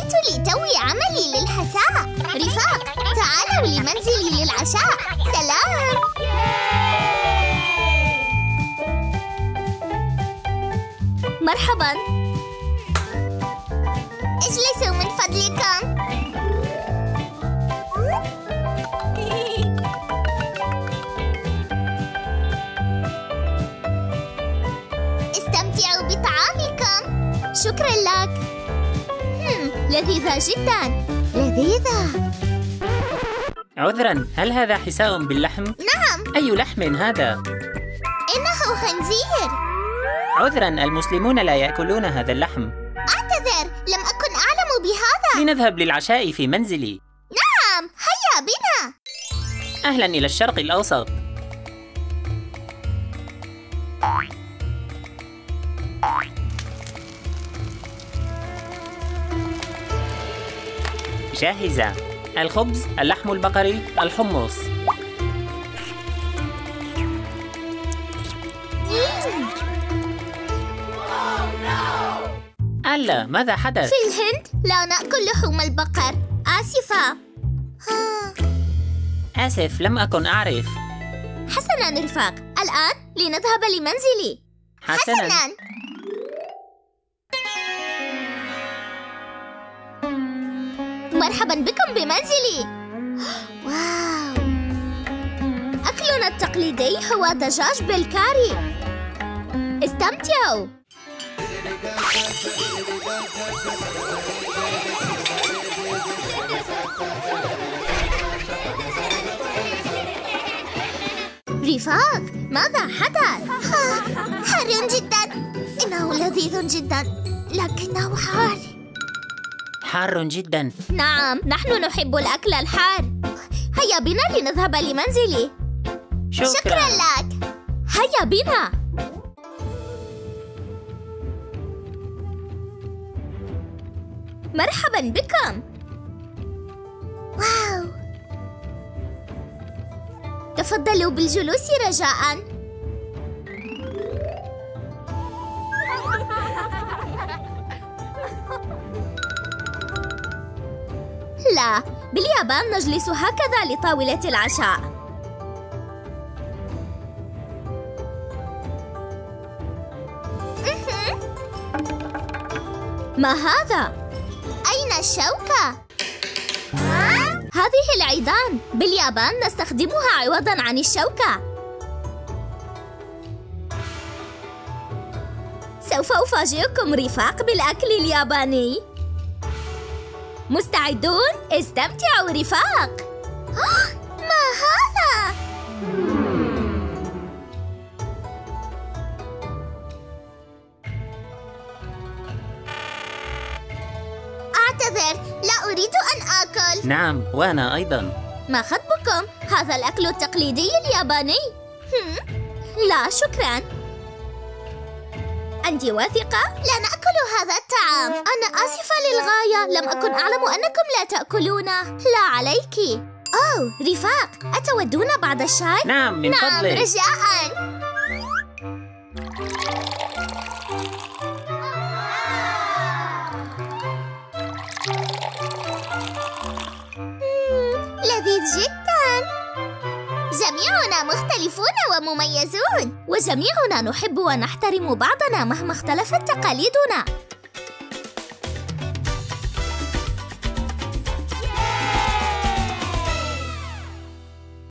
جئت لتوي عملي للحساء. رفاق تعالوا لمنزلي للعشاء. سلام. مرحبا. اجلسوا من فضلكم. استمتعوا لذيذة جدا. لذيذة. عذرا هل هذا حساء باللحم؟ نعم. أي لحم هذا؟ إنه خنزير. عذرا المسلمون لا يأكلون هذا اللحم. أعتذر لم أكن أعلم بهذا. لنذهب للعشاء في منزلي. نعم هيا بنا. أهلا إلى الشرق الأوسط. جاهزة. الخبز، اللحم البقري، الحمص. ألا ماذا حدث؟ في الهند لا نأكل لحوم البقر. آسفة. آسف لم أكن أعرف. حسنا رفاق. الآن لنذهب لمنزلي. حسنا. حسنا. مرحبا بكم بمنزلي. واو. أكلنا التقليدي هو دجاج بالكاري. استمتعوا. رفاق ماذا حدث؟ حار جدا. إنه لذيذ جدا. لكنه حار. حار جدا. نعم نحن نحب الأكل الحار. هيا بنا لنذهب لمنزلي. شكرا, شكرا لك. هيا بنا. مرحبا بكم. واو. تفضلوا بالجلوس رجاء. لا باليابان نجلس هكذا لطاولة العشاء. ما هذا؟ أين الشوكة؟ هذه العيدان باليابان نستخدمها عوضا عن الشوكة سوف أفاجئكم رفاق بالأكل الياباني مستعدون؟ استمتعوا رفاق ما هذا؟ أعتذر لا أريد أن آكل نعم وأنا أيضا ما خطبكم؟ هذا الأكل التقليدي الياباني؟ لا شكرا أنت واثقة؟ لا نأكل هذا الطعام. أنا آسفة للغاية. لم أكن أعلم أنكم لا تأكلونه لا عليك. أوه رفاق. أتودون بعض الشاي؟ نعم من نعم فضلك. رجاء. مختلفون ومميزون. وجميعنا نحب ونحترم بعضنا مهما اختلفت تقاليدنا.